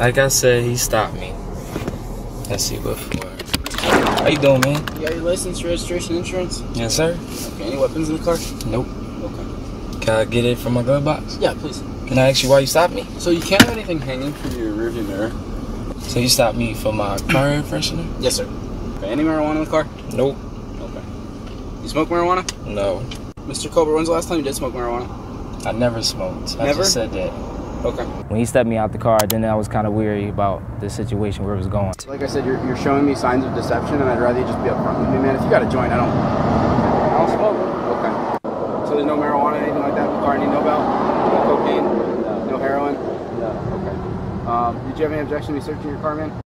Like I said, he stopped me. Let's see what for. How you doing, man? You got your license, registration, insurance? Yes, sir. Okay, any weapons in the car? Nope. Okay. Can I get it from my glove box? Yeah, please. Can I ask you why you stopped me? So you can't have anything hanging from your rearview mirror? So you stopped me for my car air freshener? Yes, sir. Okay, any marijuana in the car? Nope. Okay. You smoke marijuana? No. Mr. Colbert, when's the last time you did smoke marijuana? I never smoked. I Never? just said that. Okay. When he stepped me out the car, then I was kind of weary about the situation where it was going. Like I said, you're, you're showing me signs of deception, and I'd rather you just be upfront with me, man. If you got a joint, I don't. I don't smoke. Okay. So there's no marijuana, anything like that in the car? Any no about? No cocaine? No. No heroin? No. Okay. Um, did you have any objection to me searching your car, man?